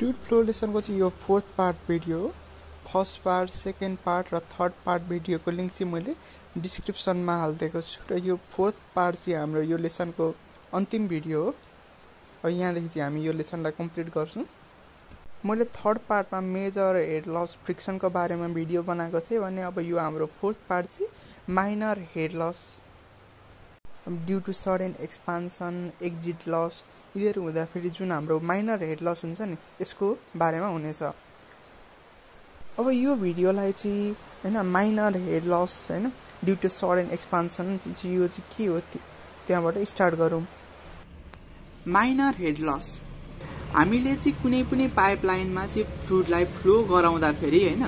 Fluid flow लेसनको चाहिँ यो फोर्थ पार्ट भिडियो हो। फर्स्ट पार्ट सेकेन्ड पार्ट र थर्ड पार्ट भिडियोको लिङ्क चाहिँ मैले डिस्क्रिप्सनमा हालिदिएको छु र यो फोर्थ पार्ट चाहिँ हाम्रो यो लेसनको अन्तिम भिडियो हो। अब यहाँदेखि चाहिँ हामी यो लेसनलाई कम्प्लिट गर्छौँ। मैले थर्ड पार्टमा मेजर हेड लस फ्रिक्सनको बारेमा भिडियो बनाएको थिएँ भने अब यो हाम्रो फोर्थ पार्ट चाहिँ minor head loss due to sudden expansion exit loss यिनीहरू हुँदाखेरि जुन हाम्रो माइनर हेड लस हुन्छ नि यसको बारेमा हुनेछ। अब यो भिडियोलाई चाहिँ होइन माइनर हेड लस होइन ड्यु टु सडन एक्सपान्सन चाहिँ यो चाहिँ के हो त्यहाँबाट स्टार्ट गरौँ। माइनर हेड लस हामीले चाहिँ कुनै पनि पाइपलाइनमा चाहिँ फ्लुडलाई फ्लो गराउँदाखेरि होइन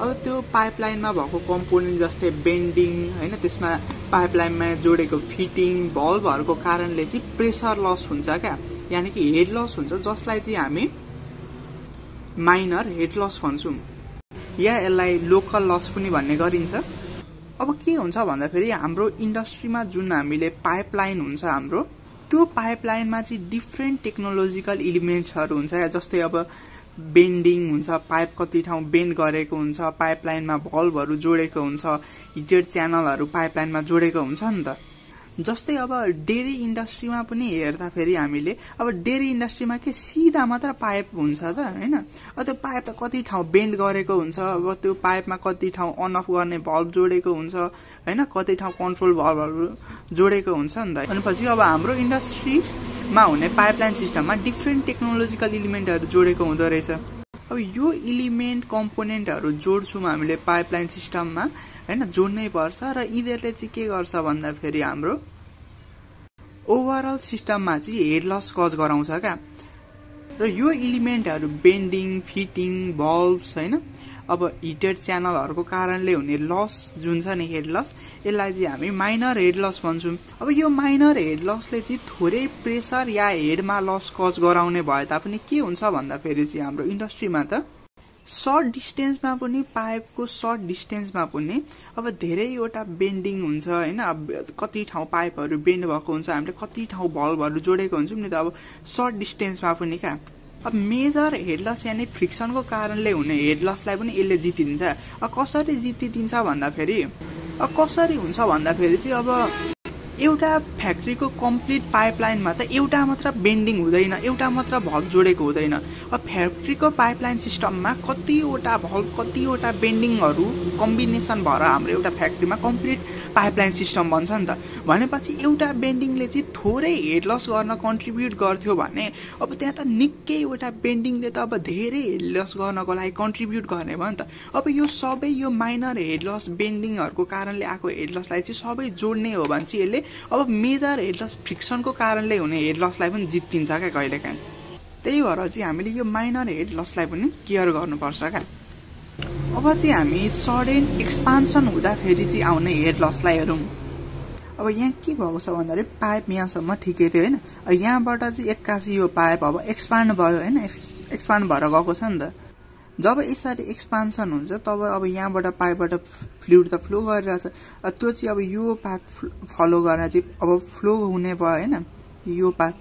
अब त्यो पाइपलाइनमा भएको कम्पोनेन्ट जस्तै बेन्डिङ होइन त्यसमा पाइपलाइनमा जोडेको फिटिङ भल्भहरूको कारणले चाहिँ प्रेसर लस हुन्छ क्या। यानि कि हेड लस हुन्छ जसलाई चाहिँ हामी माइनर हेड लस भन्छौँ। या यसलाई लोकल लस पनि भन्ने गरिन्छ। अब के हुन्छ भन्दाखेरि हाम्रो इन्डस्ट्रीमा जुन हामीले पाइपलाइन हुन्छ हाम्रो त्यो पाइपलाइनमा चाहिँ डिफ्रेन्ट टेक्नोलोजिकल इलिमेन्ट्सहरू हुन्छ। या जस्तै अब बेन्डिङ हुन्छ पाइप कति ठाउँ बेन्ड गरेको हुन्छ पाइपलाइनमा भल्भहरू जोडेको हुन्छ हिटेड च्यानलहरू पाइपलाइनमा जोडेको हुन्छ नि त। जस्तै अब डेरी इन्डस्ट्रीमा पनि हेर्दाखेरि हामीले अब डेरी इन्डस्ट्रीमा के सिधा मात्र पाइप हुन्छ त होइन? अब त्यो पाइप त कति ठाउँ बेन्ड गरेको हुन्छ अब त्यो पाइपमा कति ठाउँ अन अफ गर्ने भल्भ जोडेको हुन्छ होइन? कति ठाउँ कन्ट्रोल भल्भहरू जोडेको हुन्छ नि त। भनेपछि अब हाम्रो इन्डस्ट्रीमा हुने पाइपलाइन सिस्टममा डिफ्रेन्ट टेक्नोलोजिकल इलिमेन्टहरू जोडेको हुँदो रहेछ। अब यो इलिमेन्ट कम्पोनेन्टहरू जोड्छौँ हामीले पाइपलाइन सिस्टममा होइन जोड्नै पर्छ र यिनीहरूले चाहिँ के गर्छ भन्दाखेरि हाम्रो ओभरअल सिस्टममा चाहिँ हेड लस कज गराउँछ क्या। र यो इलिमेन्टहरू बेन्डिङ फिटिङ बल्ब्स होइन अब हिटेड च्यानलहरूको कारणले हुने लस जुन छ नि हेड लस यसलाई चाहिँ हामी माइनर हेड लस भन्छौँ। अब यो माइनर हेड लसले चाहिँ थोरै प्रेसर या हेडमा लस कज गराउने भए तापनि के हुन्छ भन्दाखेरि चाहिँ हाम्रो इन्डस्ट्रीमा त सर्ट डिस्टेन्समा पनि पाइपको सर्ट डिस्टेन्समा पनि अब धेरैवटा बेन्डिङ हुन्छ होइन? अब कति ठाउँ पाइपहरू बेन्ड भएको हुन्छ हामीले कति ठाउँ भल्भहरू जोडेको हुन्छौँ नि त। अब सर्ट डिस्टेन्समा पनि क्या। अब मेजर हेडलस यानि फ्रिक्सनको कारणले हुने हेडलसलाई पनि यसले जितिदिन्छ। अब कसरी जितिदिन्छ भन्दाखेरि अब कसरी हुन्छ भन्दाखेरि चाहिँ अब एउटा फ्याक्ट्रीको कम्प्लिट पाइपलाइनमा त एउटा मात्र बेन्डिङ हुँदैन एउटा मात्र भल्भ जोडेको हुँदैन। अब फ्याक्ट्रीको पाइपलाइन सिस्टममा कतिवटा भल्भ कतिवटा बेन्डिङहरू कम्बिनेसन भएर हाम्रो एउटा फ्याक्ट्रीमा कम्प्लिट पाइपलाइन सिस्टम बन्छ नि त। भनेपछि एउटा बेन्डिङले चाहिँ थोरै हेड लस गर्न कन्ट्रिब्युट गर्थ्यो भने अब त्यहाँ त निकैवटा बेन्डिङले त अब धेरै हेड लस गर्नको लागि कन्ट्रिब्युट गर्ने भयो नि त। अब यो सबै यो माइनर हेड लस बेन्डिङहरूको कारणले आएको हेड लसलाई चाहिँ सबै जोड्ने हो भने चाहिँ यसले अब मेजर हेड लस फ्रिक्सनको कारणले हुने हेड लसलाई पनि जित्तिन्छ क्या कहिलेकाहीँ। त्यही भएर चाहिँ हामीले यो माइनर हेड लसलाई पनि केयर गर्नुपर्छ क्या। अब चाहिँ हामी सडेन एक्सपान्सन हुँदाखेरि चाहिँ आउने हेड लसलाई हेरौँ। अब यहाँ के भएको छ भन्दाखेरि पाइप यहाँसम्म ठिकै थियो होइन। यहाँबाट चाहिँ एक्कासी यो पाइप अब एक्सपान्ड भयो होइन एक्सपान्ड भएर गएको छ नि त। जब यसरी एक्सपान्सन हुन्छ तब अब यहाँबाट पाइपबाट फ्लुइड त फ्लो गरिरहेछ। त्यो चाहिँ अब यो पाथ फलो गरेर चाहिँ अब फ्लो हुने भयो होइन? यो पाथ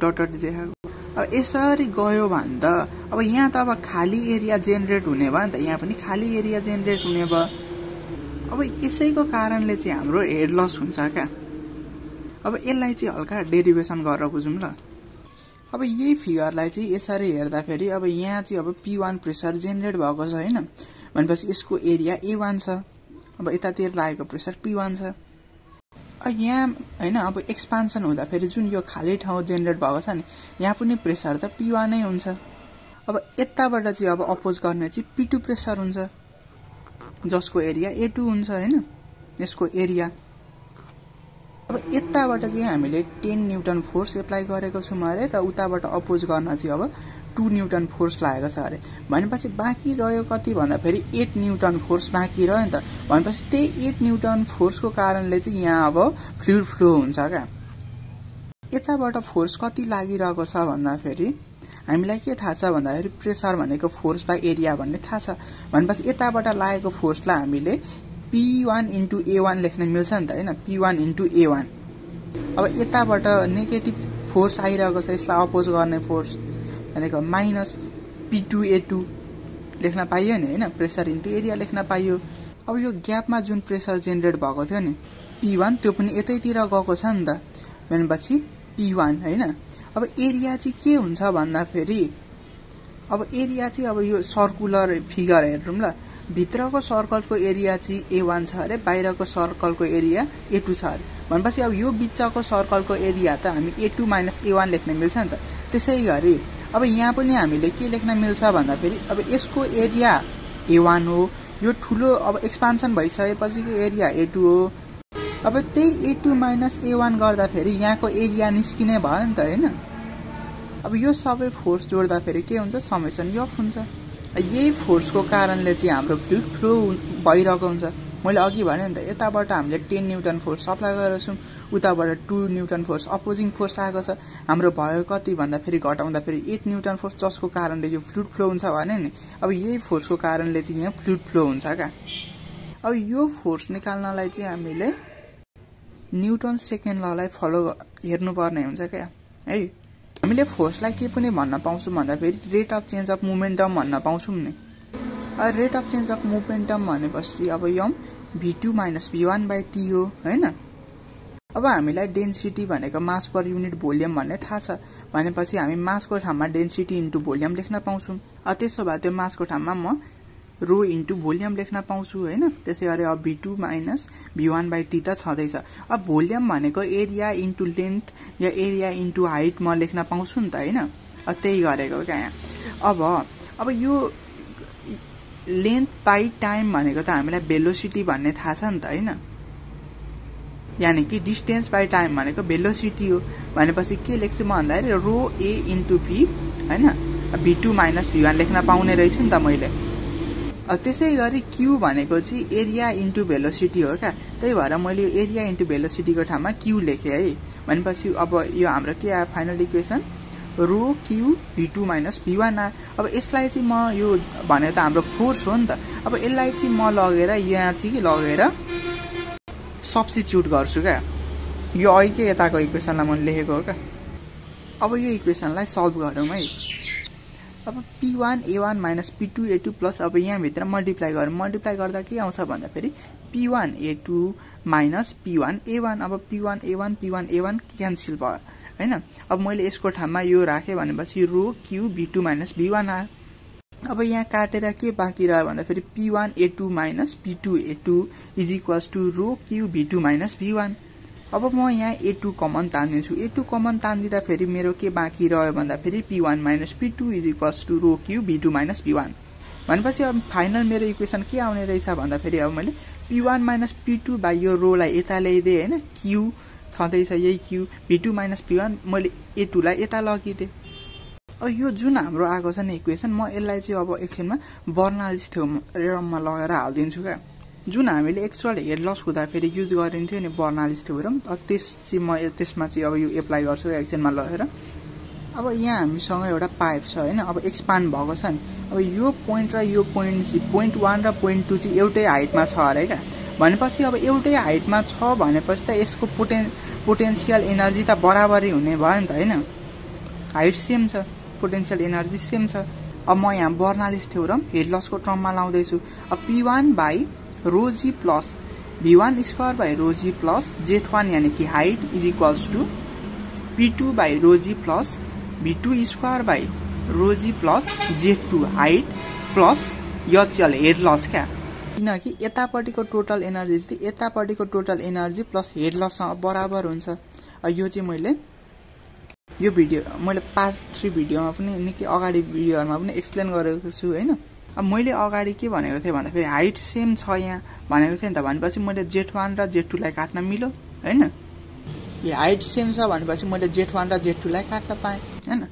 डट देखाएको। अब यसरी गयो भने त अब यहाँ त अब खाली एरिया जेनेरेट हुने भयो नि त। यहाँ पनि खाली एरिया जेनेरेट हुने भयो। अब यसैको कारणले चाहिँ हाम्रो हेड लस हुन्छ क्या। अब यसलाई चाहिँ हल्का डेरिभेसन गरेर बुझौँ ल। अब यही फिगरलाई चाहिँ यसरी हेर्दाखेरि अब यहाँ चाहिँ अब पी वान प्रेसर जेनेरेट भएको छ होइन। भनेपछि यसको एरिया ए वान छ। अब यतातिर लागेको प्रेसर पी वान छ। यहाँ होइन अब एक्सपान्सन हुँदाखेरि जुन यो खाली ठाउँ जेनेरेट भएको छ नि यहाँ पनि प्रेसर त पी वानै हुन्छ। अब यताबाट चाहिँ अब अपोज गर्ने चाहिँ पी टू प्रेसर हुन्छ। जसको एरिया ए टू हुन्छ होइन यसको एरिया अब यताबाट चाहिँ हामीले टेन न्युटन फोर्स एप्लाई गरेको छौँ अरे र उताबाट अपोज गर्न चाहिँ अब टु न्युटन फोर्स लागेको छ अरे। भनेपछि बाँकी रह्यो कति भन्दाखेरि एट न्युटन फोर्स बाँकी रह्यो नि त। भनेपछि त्यही एट न्युटन फोर्सको कारणले चाहिँ यहाँ अब फ्लुइड फ्लो हुन्छ क्या। यताबाट फोर्स कति लागिरहेको छ भन्दाखेरि हामीलाई के थाहा छ भन्दाखेरि प्रेसर भनेको फोर्स बाई एरिया भन्ने थाहा छ। भनेपछि यताबाट लागेको फोर्सलाई हामीले P one into A one लेख्न मिल्छ नि त होइन? P one into A one अब यताबाट नेगेटिभ फोर्स आइरहेको छ यसलाई अपोज गर्ने फोर्स भनेको minus P two A two लेख्न पाइयो नि होइन? प्रेसर इन्टु एरिया लेख्न पाइयो। अब यो ग्यापमा जुन प्रेसर जेनेरेट भएको थियो नि पी वान त्यो पनि यतैतिर गएको छ नि त। भनेपछि पी वान होइन? अब एरिया चाहिँ के हुन्छ भन्दाखेरि अब एरिया चाहिँ अब यो सर्कुलर फिगर हेरौँ ल भित्रको सर्कलको एरिया चाहिँ ए वान छ अरे बाहिरको सर्कलको एरिया ए टू छ अरे। भनेपछि अब यो बिचको सर्कलको एरिया त हामी A two minus A one लेख्न मिल्छ नि त। त्यसै गरी अब यहाँ पनि हामीले के लेख्न मिल्छ भन्दाखेरि अब यसको एरिया ए वान हो यो ठुलो अब एक्सपान्सन भइसकेपछिको एरिया ए टू हो। अब त्यही A two minus A one गर्दाखेरि यहाँको एरिया निस्किने भयो नि त होइन? अब यो सबै फोर्स जोड्दाखेरि के हुन्छ? समेसन यफ हुन्छ। यही फोर्सको कारणले चाहिँ हाम्रो फ्लुइड फ्लो भइरहेको हुन्छ। मैले अघि भने नि त यताबाट हामीले टेन न्युटन फोर्स सप्लाई गरेको छौँ उताबाट two newton force opposing force आएको छ। हाम्रो भयो कति भन्दाखेरि घटाउँदाखेरि एट न्युटन फोर्स जसको कारणले यो फ्लुइड फ्लो हुन्छ भने नि अब यही फोर्सको कारणले चाहिँ यहाँ फ्लुइड फ्लो हुन्छ क्या अब यो फोर्स निकाल्नलाई चाहिँ हामीले न्युटन सेकेन्ड ललाई फलो हेर्नुपर्ने हुन्छ क्या। है? हामीले फोर्सलाई के पनि भन्न पाउँछौँ भन्दाखेरि rate of change of momentum भन्न पाउँछौँ नि। Rate of change of momentum भनेपछि अब m v two minus v one by t हो होइन? अब हामीलाई डेन्सिटी भनेको मास पर युनिट भोल्युम भन्ने थाहा छ। भनेपछि हामी मासको ठाउँमा डेन्सिटी इन्टु भोल्युम लेख्न पाउँछौँ। त्यसो भए त्यो मासको ठाउँमा म रो इन्टु भोल्युम लेख्न पाउँछु होइन? त्यसै गरी अब v two minus v one by t त छँदैछ। अब भोल्युम भनेको एरिया इन्टु लेन्थ या एरिया इन्टु हाइट म लेख्न पाउँछु नि त होइन? त्यही गरेको क्या। यहाँ अब अब यो लेन्थ बाई टाइम भनेको त हामीलाई भेलोसिटी भन्ने थाहा छ नि त होइन? यानि कि डिस्टेन्स बाई टाइम भनेको भेलोसिटी हो। भनेपछि के लेख्छु म भन्दाखेरि रो ए इन्टु भी होइन? V two minus v one लेख्न पाउने रहेछु नि त मैले। त्यसै गरी क्यु भनेको चाहिँ एरिया इन्टु भेलोसिटी हो क्या? त्यही भएर मैले एरिया इन्टु भेलोसिटीको ठाउँमा क्यु लेखेँ है। भनेपछि अब यो हाम्रो के आयो final equation rho Q v two minus v one अब यसलाई चाहिँ म यो भनेको त हाम्रो फोर्स हो नि त। अब यसलाई चाहिँ म लगेर यहाँ चाहिँ लगेर सब्सिट्युट गर्छु क्या। यो अघिकै यताको इक्वेसनलाई मैले लेखेको हो क्या। अब यो इक्वेसनलाई सल्भ गरौँ है। अब P one A one minus P two A two plus अब यहाँभित्र मल्टिप्लाई गरौँ। मल्टिप्लाई गर्दा के आउँछ भन्दाखेरि P one A two minus P one A one अब P one A one P one A one cancel भयो होइन? अब मैले यसको ठाउँमा यो राखेँ भनेपछि rho Q B two minus B one आयो। अब यहाँ काटेर के बाँकी रह्यो भन्दाखेरि P one A two minus P two A two is equals to rho Q B two minus B one अब म यहाँ ए टू कमन तान्दिन्छु ए टू कमन तानिदिँदा फेरि मेरो के बाँकी रह्यो भन्दाखेरि P one minus P two is equals to rho Q B two minus B one भनेपछि अब फाइनल मेरो इक्वेसन के आउने रहेछ भन्दाखेरि अब मैले P one minus P two by यो रोलाई यता ल्याइदिएँ होइन? क्यु छँदैछ यही Q P two minus P one मैले ए टूलाई यता लगिदिएँ। अब यो जुन हाम्रो आएको छ नि इक्वेसन म यसलाई चाहिँ अब एकछिनमा बर्नालिस थ्योरममा लगाएर हालिदिन्छु क्या। जुन हामीले एक्चुअल हेड लस हुँदाखेरि युज गरिन्थ्यो नि बर्नालिस थ्योरम त्यस चाहिँ म त्यसमा चाहिँ अब यो एप्लाई गर्छु एकछिनमा लगेर। अब यहाँ हामीसँग एउटा पाइप छ होइन अब एक्सपान्ड भएको छ नि। अब यो पोइन्ट र यो पोइन्ट चाहिँ पोइन्ट वान र पोइन्ट टू चाहिँ एउटै हाइटमा छ अरे क्या। भनेपछि अब एउटै हाइटमा छ भनेपछि त यसको पोटेन् पोटेन्सियल एनर्जी त बराबरै हुने भयो नि त होइन। हाइट सेम छ पोटेन्सियल एनर्जी सेम छ। अब म यहाँ बर्नालिस थ्योरम हेड लसको टर्ममा लाउँदैछु। अब P one by rho G plus V one square by rho G plus Z one यानी कि height is equals to P two by rho G plus V two square by rho G plus Z two height plus यचल head loss क्या किनकि यतापट्टिको total energy चाहिँ यतापट्टिको total energy plus head लससँग बराबर हुन्छ। यो चाहिँ मैले यो भिडियो मैले पार्ट थ्री भिडियोमा पनि निकै अगाडि भिडियोहरूमा पनि एक्सप्लेन गरेको छु होइन? अब मैले अगाडि के भनेको थिएँ भन्दाखेरि हाइट सेम छ यहाँ भनेको थिएँ नि त। भनेपछि मैले जेठ वान र जेठ टूलाई काट्न मिल्यो होइन? यो हाइट सेम छ भनेपछि मैले जेठ वान र जेठ टूलाई काट्न पाएँ होइन?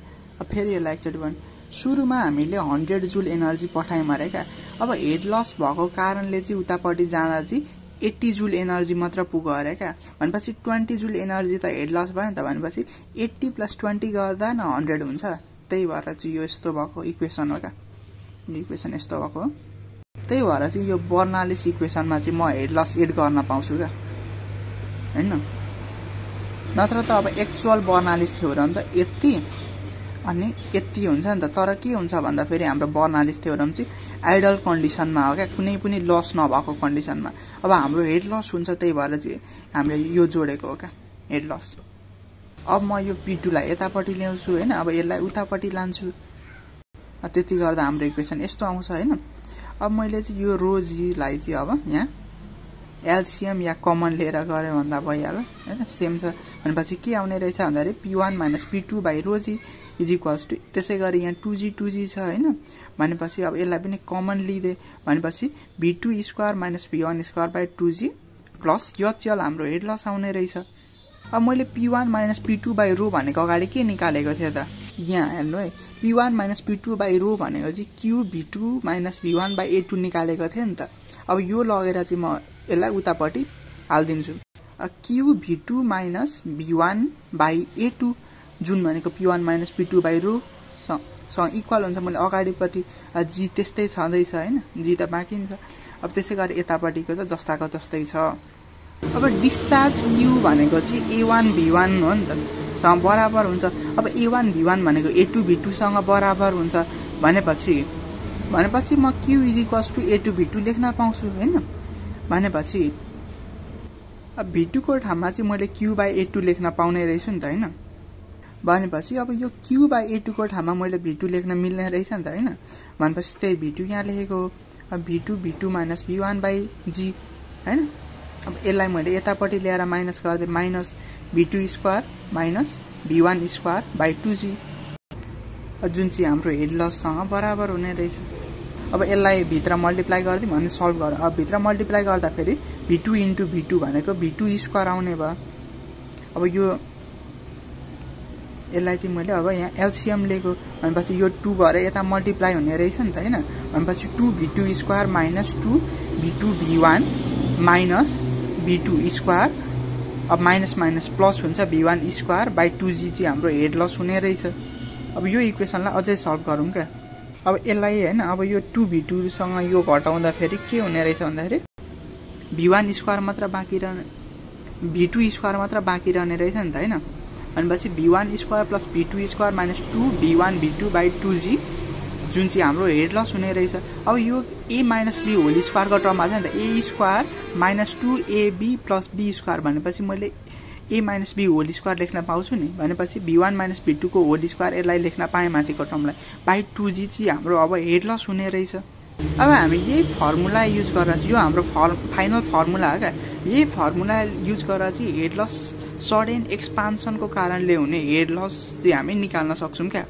अब फेरि यसलाई एकचोटि भने। सुरुमा हामीले हन्ड्रेड जुल एनर्जी पठायौँ अरे क्या अब हेड लस भएको कारणले चाहिँ उतापट्टि जाँदा चाहिँ एट्टी जुल एनर्जी मात्र पुग्यो अरे क्या भनेपछि ट्वेन्टी जुल एनर्जी त हेड लस भयो नि त। भनेपछि एट्टी प्लस ट्वेन्टी गर्दा न हन्ड्रेड हुन्छ। त्यही भएर चाहिँ यो यस्तो भएको इक्वेसन हो क्या इक्वेसन यस्तो भएको त्यही भएर चाहिँ यो बर्नालिस इक्वेसनमा चाहिँ म हेड लस एड गर्न पाउँछु क्या। होइन? नत्र त अब एक्चुअल बर्नालिस थियो भने त यति अनि यति हुन्छ नि त। तर के हुन्छ भन्दाखेरि हाम्रो बर्नालिस थ्योरम चाहिँ आइडल कन्डिसनमा हो क्या। कुनै पनि लस नभएको कन्डिसनमा अब हाम्रो हेड लस हुन्छ त्यही भएर चाहिँ हामीले यो जोडेको हो क्या हेड लस अब म यो पिटुलाई यतापट्टि ल्याउँछु होइन? अब यसलाई उतापट्टि लान्छु। त्यति गर्दा हाम्रो इक्वेसन यस्तो आउँछ होइन। अब मैले चाहिँ यो रोजीलाई चाहिँ अब यहाँ एलसिएम या कमन लिएर गऱ्यो भन्दा भइहाल्यो होइन? सेम छ। भनेपछि के आउने रहेछ भन्दाखेरि P one minus P two by rho G is equals to त्यसै गरी यहाँ टु जी टु जी छ होइन? भनेपछि अब यसलाई पनि कमन लिँदै भनेपछि V two square minus V one square by two G plus यो हाम्रो हेड लस आउने रहेछ। अब मैले P one minus P two by rho भनेको अगाडि के निकालेको थिएँ त? यहाँ हेर्नु है। P one minus P two by rho भनेको चाहिँ Q V two minus V one by A two निकालेको थिएँ नि त। अब यो लगेर चाहिँ म यसलाई उतापट्टि हालिदिन्छु। Q V two minus V one by A two जुन भनेको P one minus P two by rho सँग इक्वल हुन्छ। मैले अगाडिपट्टि जी त्यस्तै छँदैछ होइन? जी त बाँकी छ। अब त्यसै गरी यतापट्टिको त जस्ताको जस्तै छ। अब डिस्चार्ज क्यु भनेको चाहिँ ए वान भी वान हो नि त। बराबर हुन्छ। अब ए वान भी वान भनेको ए टू भी टूसँग बराबर हुन्छ। भनेपछि भनेपछि म Q is equals to A two V two लेख्न पाउँछु होइन? भनेपछि अब भी टूको ठाउँमा चाहिँ मैले क्यु बाई ए टू लेख्न पाउने रहेछु नि त होइन? भनेपछि अब यो क्यु बाई ए टूको ठाउँमा मैले भी टू लेख्न मिल्ने रहेछ नि त होइन? भनेपछि त्यही भी टू यहाँ लेखेको हो। अब V two V two minus V one by G होइन? अब यसलाई मैले यतापट्टि ल्याएर माइनस गरिदिएँ। Minus V two square minus V one square by two G जुन चाहिँ हाम्रो हेड लससँग बराबर हुने रहेछ। अब यसलाई भित्र मल्टिप्लाई गरिदिउँ अनि सल्भ गर। अब भित्र मल्टिप्लाई गर्दाखेरि V two into V two भनेको भी टू स्क्वायर आउने भयो। अब यो यसलाई चाहिँ मैले अब यहाँ एलसिएम लिएको। भनेपछि यो टू भएर यता मल्टिप्लाई हुने रहेछ नि त होइन? भनेपछि two V two square minus two V two V one minus V two square अब माइनस माइनस प्लस हुन्छ V one square by two G चाहिँ हाम्रो हेड लस हुने रहेछ। अब यो इक्वेसनलाई अझै सल्भ गरौँ क्या। अब यसलाई होइन अब यो टू भी टूसँग यो घटाउँदाखेरि के हुने रहेछ भन्दाखेरि भी वान स्क्वायर मात्र बाँकी रहने भी टू स्क्वायर मात्र बाँकी रहने रहेछ नि त होइन? भनेपछि V one square plus V two square minus two V one V two by two g जुन चाहिँ हाम्रो हेड लस हुने रहेछ। अब यो ए माइनस बी होल स्क्वायरको टर्ममा छ नि त A square minus two AB plus B square भनेपछि मैले A minus B whole square लेख्न पाउँछु नि। भनेपछि भी वान माइनस भी टूको होल स्क्वायर यसलाई लेख्न पाएँ माथिको टर्मलाई बाई टू जी चाहिँ हाम्रो अब हेड लस हुने रहेछ। अब हामी यही फर्मुला युज गरेर चाहिँ यो हाम्रो फर् फाइनल फर्मुला हो क्या। यही फर्मुला युज गरेर चाहिँ हेड लस सडेन एक्सपान्सनको कारणले हुने हेड लस चाहिँ हामी निकाल्न सक्छौँ क्या।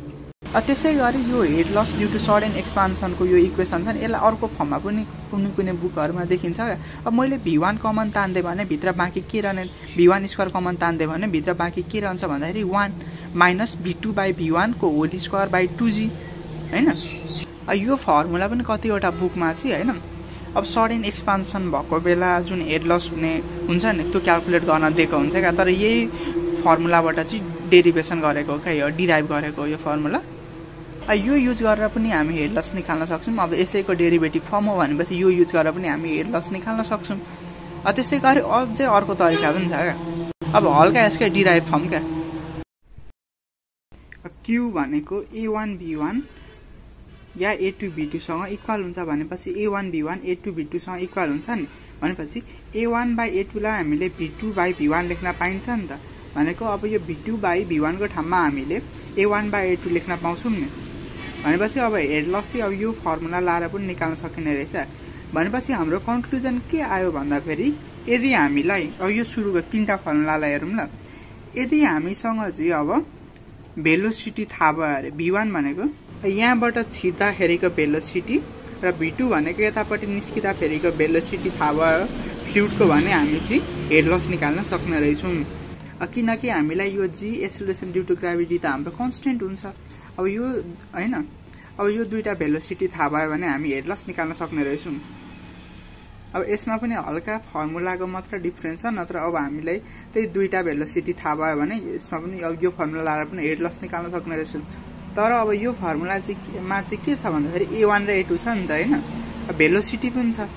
त्यसै गरी यो head loss due to sudden एक्सपान्सनको यो इक्वेसन छ नि यसलाई अर्को फर्ममा पनि कुनै कुनै बुकहरूमा देखिन्छ अब मैले भी वान कमन तानिदिएँ भने भित्र बाँकी के रहने भी वान स्क्वायर कमन तानिदिएँ भने भित्र बाँकी के रहन्छ भन्दाखेरि one minus V two by V वानको whole square by two G होइन? यो फर्मुला पनि कतिवटा बुकमा चाहिँ होइन? अब सडेन एक्सपान्सन भएको बेला जुन हेड लस हुने हुन्छ नि त्यो क्यालकुलेट गर्न दिएको हुन्छ क्या। तर यही फर्मुलाबाट चाहिँ डेरिभेसन गरेको क्या यो डिराइभ गरेको यो फर्मुला यो युज गरेर पनि हामी हेड लस निकाल्न सक्छौँ। अब यसैको डेरिभेटिभ फर्म हो भनेपछि यो युज गरेर पनि हामी हेड लस निकाल्न सक्छौँ। त्यसै गरी अझै अर्को तरिका पनि छ क्या। अब हल्का यसकै डिराइभ फर्म क्या। क्यु भनेको ए वान बी वान या ए टू बी टूसँग इक्वल हुन्छ भनेपछि A one B one A two B टूसँग equal हुन्छ नि। भनेपछि ए वान बाई ए टूलाई हामीले V two by V one लेख्न पाइन्छ नि त। भनेको अब यो भी टू बाई भी वानको ठाउँमा हामीले A one by A two लेख्न पाउँछौँ नि। भनेपछि अब हेड लस चाहिँ अब यो फर्मुला लाएर पनि निकाल्न सकिने रहेछ। भनेपछि हाम्रो कन्क्लुजन के आयो भन्दाखेरि यदि हामीलाई अब यो सुरुको तिनवटा फर्मुलालाई हेरौँ ल। यदि हामीसँग चाहिँ अब भेलोसिटी थाहा भयो अरे भी वान भनेको यहाँबाट छिर्दाखेरिको भेलोसिटी र भी टू भनेको यतापट्टि निस्किँदाखेरिको भेलोसिटी थाहा भयो। फ्लुटको भने हामी चाहिँ हेड लस निकाल्न सक्ने रहेछौँ। किनकि हामीलाई यो G acceleration due to gravity त हाम्रो कन्सटेन्ट हुन्छ। अब यो होइन? अब यो दुईवटा भेलोसिटी थाहा भयो भने हामी हेड लस निकाल्न सक्ने रहेछौँ। अब यसमा पनि हल्का फर्मुलाको मात्र डिफ्रेन्स छ नत्र अब हामीलाई त्यही दुईवटा भेलोसिटी थाहा भयो भने यसमा पनि अब यो फर्मुला लाएर पनि हेड लस निकाल्न सक्ने रहेछौँ। तर अब यो फर्मुला चाहिँ मा चाहिँ के छ भन्दाखेरि ए वान र ए टू छ नि त होइन? भेलोसिटी पनि छ।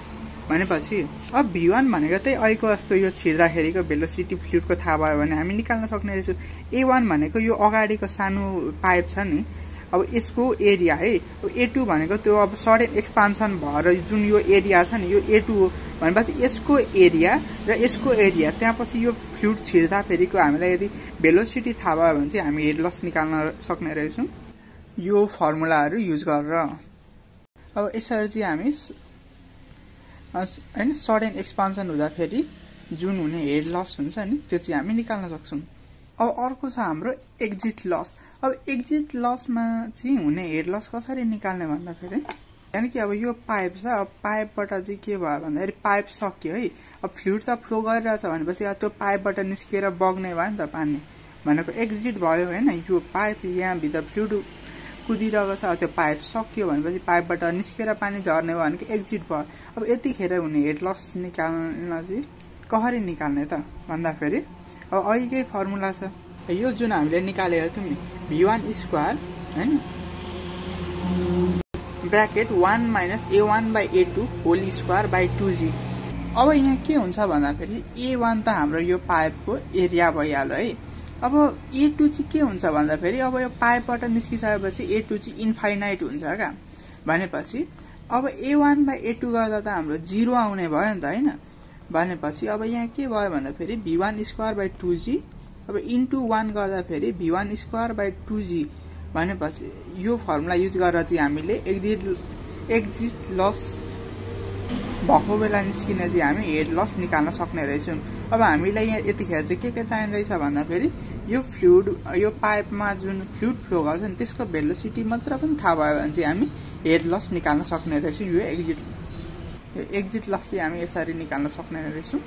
भनेपछि अब भी वान भनेको चाहिँ अहिलेको जस्तो यो छिर्दाखेरिको भेलोसिटी फ्लुइडको थाहा भयो भने हामी निकाल्न सक्ने रहेछौँ। ए वान भनेको यो अगाडिको सानो पाइप छ नि। अब यसको एरिया है ए टू भनेको त्यो अब सडन एक्सपान्सन भएर जुन यो एरिया छ नि यो ए टू हो। भनेपछि यसको एरिया र यसको एरिया त्यहाँपछि यो फ्लुइड छिर्दाखेरिको हामीलाई यदि भेलोसिटी थाहा भयो भने चाहिँ हामी हेड लस निकाल्न सक्ने रहेछौँ। यो फर्मुलाहरू युज गरेर। अब यसरी चाहिँ हामी होइन सडन एक्सपान्सन हुँदाखेरि जुन हुने हेड लस हुन्छ नि त्यो चाहिँ हामी निकाल्न सक्छौँ। अब अर्को छ हाम्रो एक्जिट लस अब एक्जिट लसमा चाहिँ हुने हेड लस कसरी निकाल्ने भन्दाखेरि यानि कि अब यो पाइप छ अब पाइपबाट चाहिँ के भयो भन्दाखेरि पाइप सक्यो है। अब फ्लुइड त फ्लो गरिरहेछ भनेपछि अब त्यो पाइपबाट निस्किएर बग्ने भयो नि त पानी। भनेको एक्जिट भयो होइन यो पाइप यहाँभित्र फ्लुइड कुदिरहेको छ त्यो पाइप सक्यो भनेपछि पाइपबाट निस्केर पानी झर्ने भयो भनेको एक्जिट भयो। अब यतिखेर हुने हेड लस निकाल्न चाहिँ कसरी निकाल्ने त भन्दाखेरि अब अहिलेकै फर्मुला छ। यो जुन हामीले निकालेको थियौँ नि भी वान स्क्वायर होइन? Bracket one minus A one by A two whole square by two G अब यहाँ के हुन्छ भन्दाखेरि ए वान त हाम्रो यो पाइपको एरिया भइहाल्यो है। अब ए टू चाहिँ के हुन्छ भन्दाखेरि अब यो पाइपबाट निस्किसकेपछि ए टू चाहिँ इन्फाइनाइट हुन्छ क्या भनेपछि अब A one by A two गर्दा त हाम्रो जिरो आउने भयो नि त होइन? भनेपछि अब यहाँ के भयो भन्दाखेरि V one square by two G अब इन्टु वान गर्दाखेरि V one square by two G भनेपछि यो फर्मुला युज गरेर चाहिँ हामीले एक्जिट एक्जिट लस भएको बेला निस्किने चाहिँ हामी हेड लस निकाल्न सक्ने रहेछौँ। अब हामीलाई यहाँ यतिखेर चाहिँ के के चाहिने रहेछ भन्दाखेरि यो फ्लुइड यो पाइपमा जुन फ्लुइड फ्लो गर्छ नि त्यसको भेलोसिटी मात्र पनि थाहा भयो भने चाहिँ हामी हेड लस निकाल्न सक्ने रहेछौँ यो एक्जिट यो एक्जिट लस चाहिँ हामी यसरी निकाल्न सक्ने रहेछौँ।